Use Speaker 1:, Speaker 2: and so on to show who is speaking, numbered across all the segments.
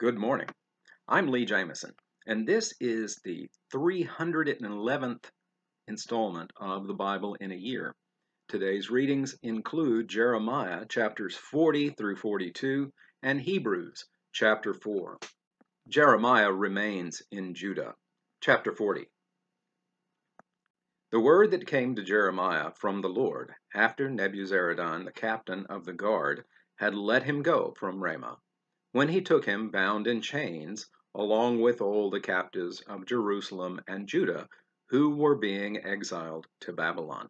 Speaker 1: Good morning. I'm Lee Jamison, and this is the 311th installment of the Bible in a Year. Today's readings include Jeremiah chapters 40 through 42 and Hebrews chapter 4. Jeremiah remains in Judah. Chapter 40. The word that came to Jeremiah from the Lord after Nebuzaradan, the captain of the guard, had let him go from Ramah when he took him bound in chains, along with all the captives of Jerusalem and Judah who were being exiled to Babylon.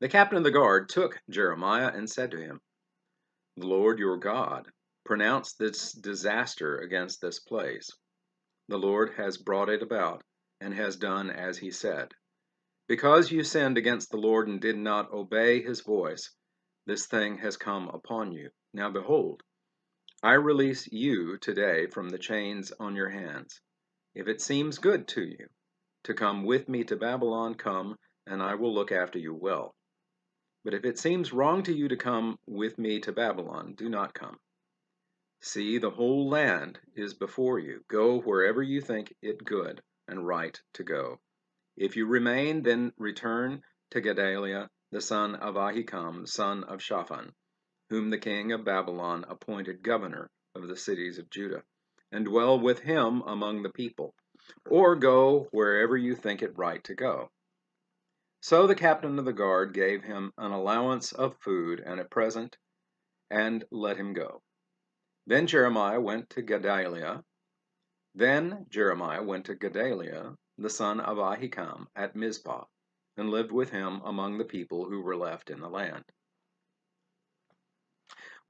Speaker 1: The captain of the guard took Jeremiah and said to him, The Lord your God pronounced this disaster against this place. The Lord has brought it about and has done as he said. Because you sinned against the Lord and did not obey his voice, this thing has come upon you. Now behold, I release you today from the chains on your hands. If it seems good to you to come with me to Babylon, come, and I will look after you well. But if it seems wrong to you to come with me to Babylon, do not come. See, the whole land is before you. Go wherever you think it good and right to go. If you remain, then return to Gedaliah, the son of Ahikam, son of Shaphan whom the king of Babylon appointed governor of the cities of Judah, and dwell with him among the people, or go wherever you think it right to go. So the captain of the guard gave him an allowance of food and a present, and let him go. Then Jeremiah went to Gedaliah. Then Jeremiah went to Gedaliah, the son of Ahikam, at Mizpah, and lived with him among the people who were left in the land.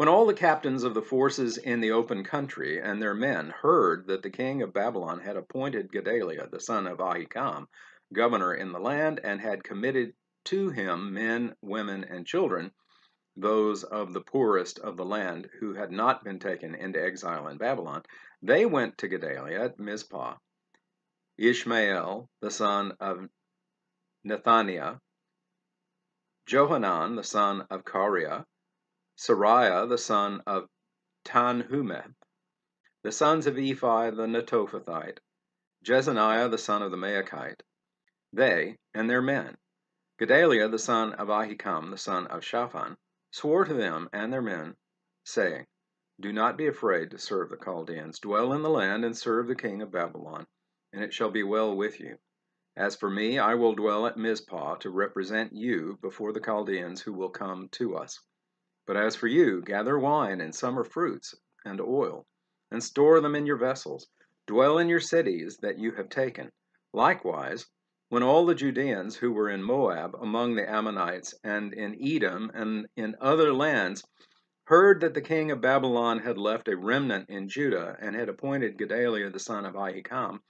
Speaker 1: When all the captains of the forces in the open country and their men heard that the king of Babylon had appointed Gedaliah, the son of Ahikam, governor in the land, and had committed to him men, women, and children, those of the poorest of the land who had not been taken into exile in Babylon, they went to Gedaliah at Mizpah. Ishmael, the son of Nethaniah, Johanan, the son of Kareah, Seraiah the son of Tanhumeth, the sons of Ephai the Netophathite, Jezaniah the son of the Maachite, they and their men, Gedaliah the son of Ahikam the son of Shaphan, swore to them and their men, saying, Do not be afraid to serve the Chaldeans. Dwell in the land and serve the king of Babylon, and it shall be well with you. As for me, I will dwell at Mizpah to represent you before the Chaldeans who will come to us. But as for you, gather wine and summer fruits and oil, and store them in your vessels. Dwell in your cities that you have taken. Likewise, when all the Judeans who were in Moab, among the Ammonites, and in Edom, and in other lands, heard that the king of Babylon had left a remnant in Judah, and had appointed Gedaliah the son of Ahikam,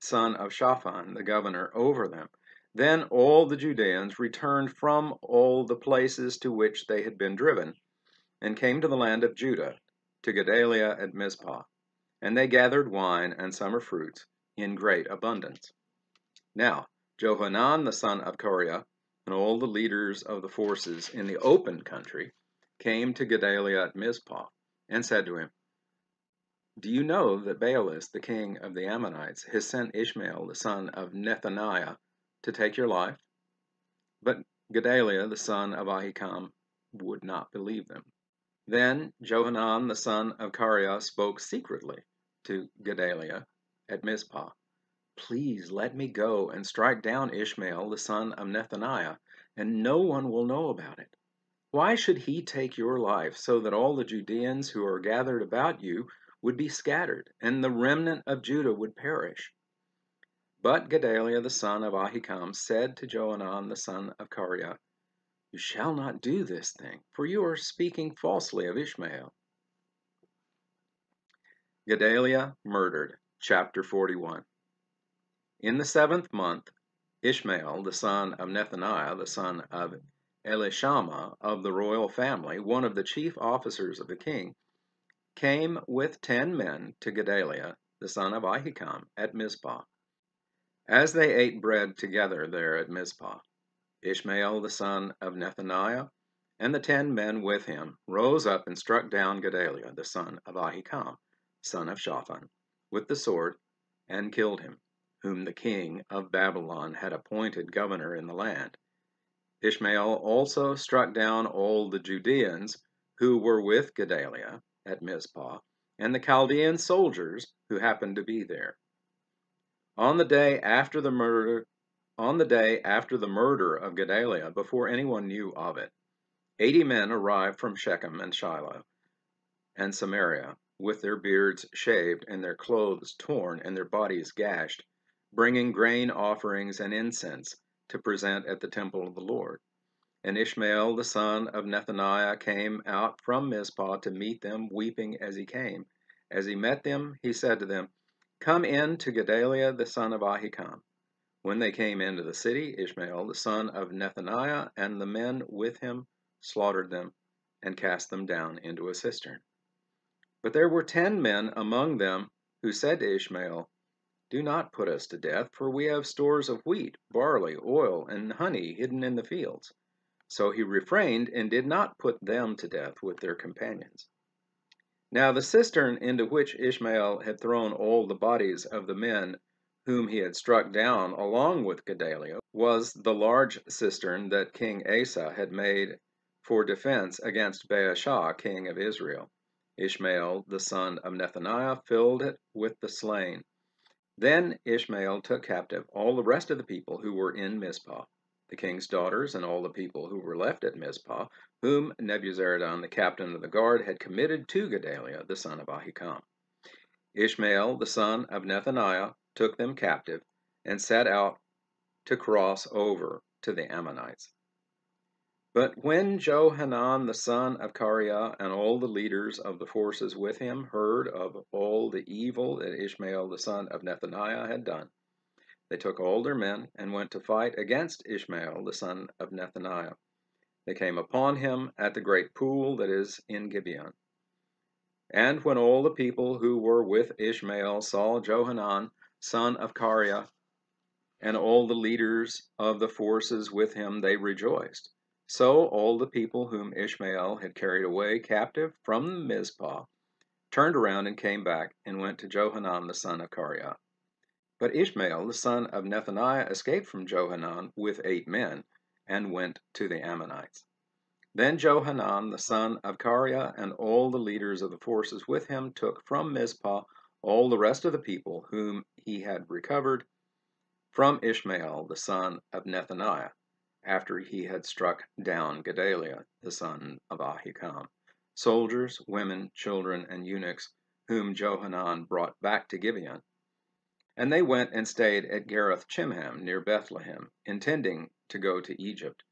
Speaker 1: son of Shaphan, the governor over them, then all the Judeans returned from all the places to which they had been driven, and came to the land of Judah, to Gedaliah at Mizpah. And they gathered wine and summer fruits in great abundance. Now, Johanan the son of Kareah, and all the leaders of the forces in the open country, came to Gedaliah at Mizpah, and said to him, Do you know that Baalis, the king of the Ammonites, has sent Ishmael the son of Nethaniah to take your life? But Gedaliah the son of Ahikam would not believe them. Then Johanan the son of Kareah spoke secretly to Gedaliah at Mizpah. Please let me go and strike down Ishmael the son of Nethaniah, and no one will know about it. Why should he take your life so that all the Judeans who are gathered about you would be scattered, and the remnant of Judah would perish? But Gedaliah the son of Ahikam said to Johanan the son of Kareah, You shall not do this thing, for you are speaking falsely of Ishmael. Gedaliah murdered, chapter 41. In the seventh month, Ishmael the son of Nethaniah, the son of Elishama of the royal family, one of the chief officers of the king, came with ten men to Gedaliah the son of Ahikam at Mizpah. As they ate bread together there at Mizpah, Ishmael the son of Nethaniah and the ten men with him rose up and struck down Gedaliah the son of Ahikam, son of Shaphan, with the sword, and killed him, whom the king of Babylon had appointed governor in the land. Ishmael also struck down all the Judeans who were with Gedaliah at Mizpah, and the Chaldean soldiers who happened to be there. On the day after the murder on the day after the murder of Gedaliah, before anyone knew of it, eighty men arrived from Shechem and Shiloh and Samaria, with their beards shaved and their clothes torn and their bodies gashed, bringing grain offerings and incense to present at the temple of the Lord. And Ishmael the son of Nethaniah came out from Mizpah to meet them, weeping as he came. As he met them, he said to them, Come in to Gedaliah the son of Ahikam. When they came into the city, Ishmael the son of Nethaniah and the men with him slaughtered them and cast them down into a cistern. But there were ten men among them who said to Ishmael, do not put us to death, for we have stores of wheat, barley, oil, and honey hidden in the fields. So he refrained and did not put them to death with their companions. Now the cistern into which Ishmael had thrown all the bodies of the men whom he had struck down along with Gedaliah was the large cistern that King Asa had made for defense against Baasha, king of Israel. Ishmael, the son of Nethaniah, filled it with the slain then Ishmael took captive all the rest of the people who were in Mizpah, the king's daughters and all the people who were left at Mizpah, whom Nebuzaradan the captain of the guard had committed to Gedaliah the son of Ahikam. Ishmael the son of Nethaniah took them captive and set out to cross over to the Ammonites. But when Johanan the son of Kareah and all the leaders of the forces with him heard of all the evil that Ishmael the son of Nethaniah had done, they took all their men and went to fight against Ishmael the son of Nethaniah. They came upon him at the great pool that is in Gibeon. And when all the people who were with Ishmael saw Johanan son of Kareah and all the leaders of the forces with him, they rejoiced. So all the people whom Ishmael had carried away captive from Mizpah turned around and came back and went to Johanan the son of Kareah. But Ishmael the son of Nethaniah escaped from Johanan with eight men and went to the Ammonites. Then Johanan the son of Kareah and all the leaders of the forces with him took from Mizpah all the rest of the people whom he had recovered from Ishmael the son of Nethaniah after he had struck down Gedaliah, the son of Ahikam, soldiers, women, children, and eunuchs, whom Johanan brought back to Gibeon. And they went and stayed at Geruth Chimham near Bethlehem, intending to go to Egypt,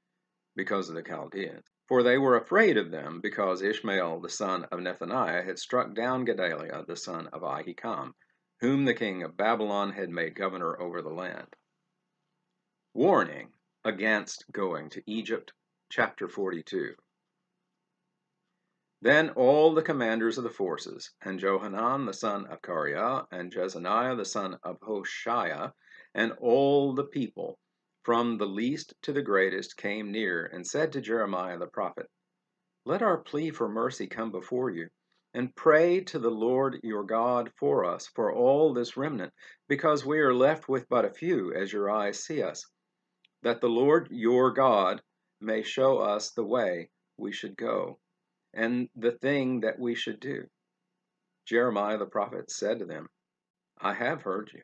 Speaker 1: because of the Chaldeans. For they were afraid of them, because Ishmael the son of Nethaniah had struck down Gedaliah the son of Ahikam, whom the king of Babylon had made governor over the land. Warning against going to Egypt. Chapter 42. Then all the commanders of the forces, and Johanan the son of Kareah, and Jezaniah the son of Hoshea, and all the people, from the least to the greatest, came near and said to Jeremiah the prophet, Let our plea for mercy come before you, and pray to the Lord your God for us, for all this remnant, because we are left with but a few, as your eyes see us that the Lord your God may show us the way we should go and the thing that we should do. Jeremiah the prophet said to them, I have heard you.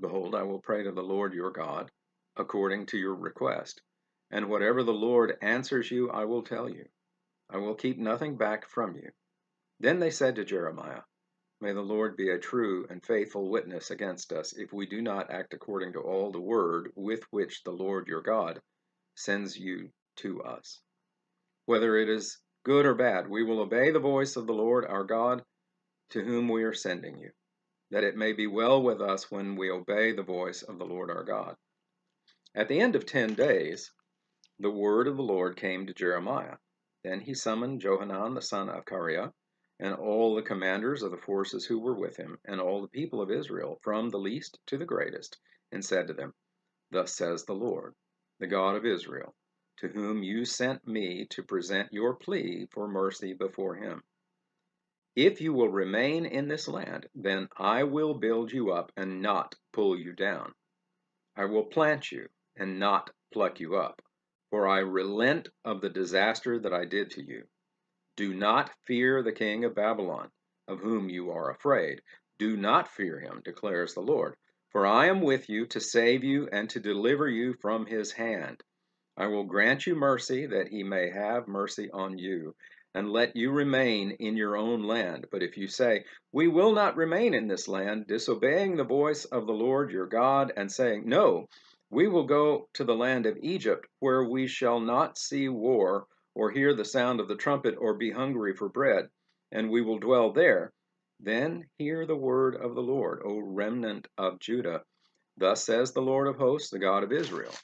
Speaker 1: Behold, I will pray to the Lord your God according to your request, and whatever the Lord answers you, I will tell you. I will keep nothing back from you. Then they said to Jeremiah, May the Lord be a true and faithful witness against us if we do not act according to all the word with which the Lord your God sends you to us. Whether it is good or bad, we will obey the voice of the Lord our God to whom we are sending you, that it may be well with us when we obey the voice of the Lord our God. At the end of ten days, the word of the Lord came to Jeremiah. Then he summoned Johanan the son of Kareah and all the commanders of the forces who were with him, and all the people of Israel, from the least to the greatest, and said to them, Thus says the Lord, the God of Israel, to whom you sent me to present your plea for mercy before him. If you will remain in this land, then I will build you up and not pull you down. I will plant you and not pluck you up, for I relent of the disaster that I did to you. Do not fear the king of Babylon, of whom you are afraid. Do not fear him, declares the Lord, for I am with you to save you and to deliver you from his hand. I will grant you mercy that he may have mercy on you, and let you remain in your own land. But if you say, We will not remain in this land, disobeying the voice of the Lord your God, and saying, No, we will go to the land of Egypt, where we shall not see war, or hear the sound of the trumpet, or be hungry for bread, and we will dwell there, then hear the word of the Lord, O remnant of Judah. Thus says the Lord of hosts, the God of Israel.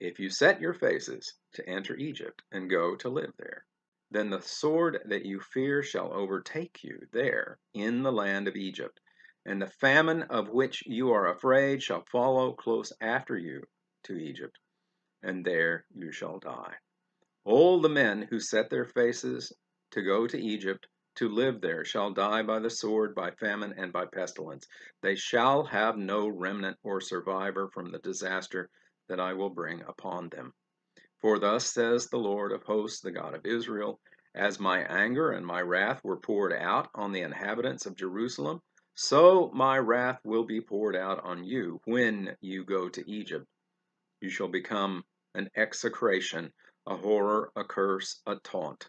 Speaker 1: If you set your faces to enter Egypt and go to live there, then the sword that you fear shall overtake you there in the land of Egypt, and the famine of which you are afraid shall follow close after you to Egypt, and there you shall die. All the men who set their faces to go to Egypt to live there shall die by the sword, by famine, and by pestilence. They shall have no remnant or survivor from the disaster that I will bring upon them. For thus says the Lord of hosts, the God of Israel, As my anger and my wrath were poured out on the inhabitants of Jerusalem, so my wrath will be poured out on you when you go to Egypt. You shall become an execration, a horror, a curse, a taunt.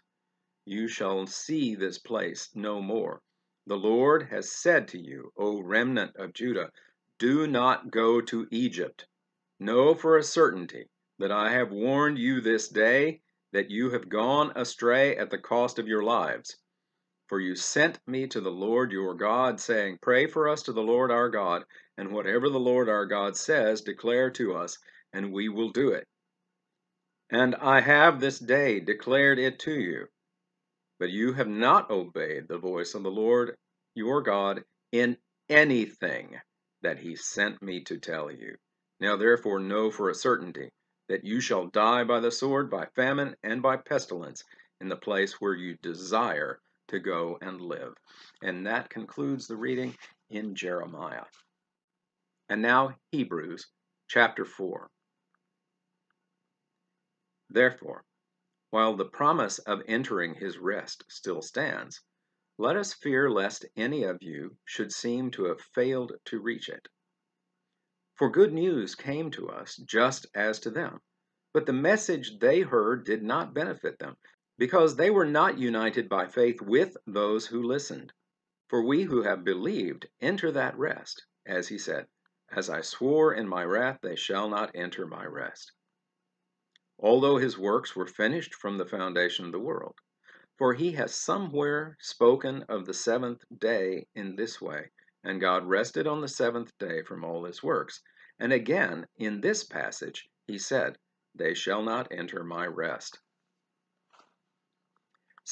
Speaker 1: You shall see this place no more. The Lord has said to you, O remnant of Judah, do not go to Egypt. Know for a certainty that I have warned you this day that you have gone astray at the cost of your lives. For you sent me to the Lord your God, saying, Pray for us to the Lord our God, and whatever the Lord our God says, declare to us, and we will do it. And I have this day declared it to you. But you have not obeyed the voice of the Lord your God in anything that he sent me to tell you. Now therefore know for a certainty that you shall die by the sword, by famine, and by pestilence in the place where you desire to go and live. And that concludes the reading in Jeremiah. And now Hebrews chapter 4. Therefore, while the promise of entering his rest still stands, let us fear lest any of you should seem to have failed to reach it. For good news came to us just as to them. But the message they heard did not benefit them, because they were not united by faith with those who listened. For we who have believed enter that rest, as he said, As I swore in my wrath, they shall not enter my rest. Although his works were finished from the foundation of the world. For he has somewhere spoken of the seventh day in this way, and God rested on the seventh day from all his works. And again, in this passage, he said, They shall not enter my rest.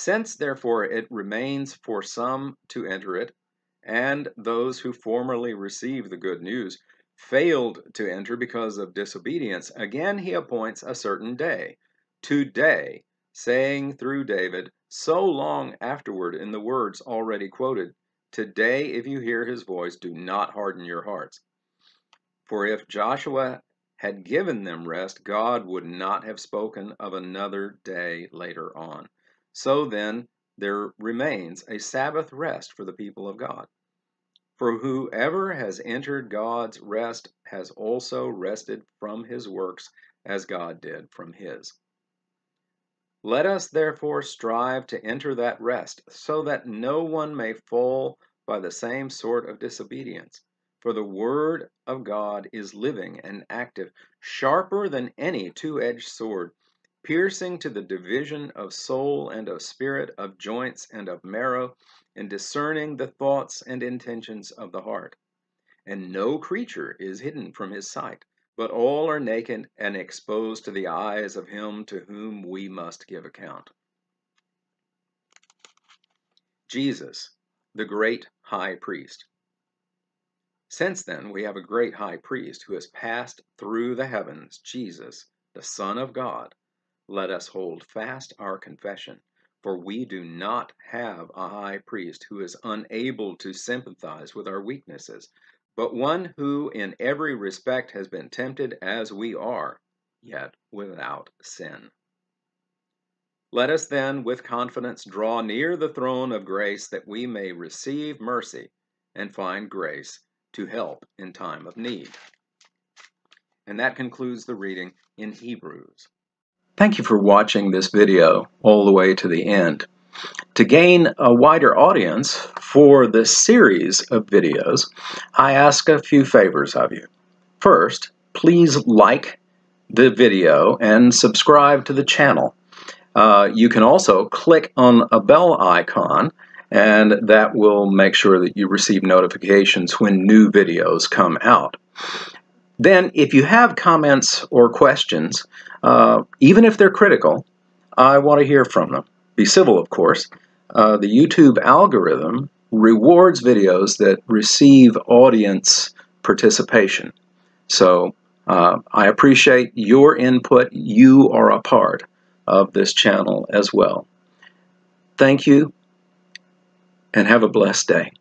Speaker 1: Since, therefore, it remains for some to enter it, and those who formerly received the good news failed to enter because of disobedience, again he appoints a certain day, today, saying through David, so long afterward in the words already quoted, Today, if you hear his voice, do not harden your hearts. For if Joshua had given them rest, God would not have spoken of another day later on. So then, there remains a Sabbath rest for the people of God. For whoever has entered God's rest has also rested from his works as God did from his. Let us therefore strive to enter that rest, so that no one may fall by the same sort of disobedience. For the Word of God is living and active, sharper than any two edged sword, piercing to the division of soul and of spirit, of joints and of marrow, and discerning the thoughts and intentions of the heart. And no creature is hidden from his sight, but all are naked and exposed to the eyes of him to whom we must give account. Jesus, the great high priest. Since then, we have a great high priest who has passed through the heavens, Jesus, the Son of God. Let us hold fast our confession. For we do not have a high priest who is unable to sympathize with our weaknesses, but one who in every respect has been tempted as we are, yet without sin. Let us then with confidence draw near the throne of grace that we may receive mercy and find grace to help in time of need. And that concludes the reading in Hebrews. Thank you for watching this video all the way to the end. To gain a wider audience for this series of videos, I ask a few favors of you. First, please like the video and subscribe to the channel. Uh, you can also click on a bell icon and that will make sure that you receive notifications when new videos come out. Then, if you have comments or questions, uh, even if they're critical, I want to hear from them. Be civil, of course. Uh, the YouTube algorithm rewards videos that receive audience participation. So uh, I appreciate your input. You are a part of this channel as well. Thank you and have a blessed day.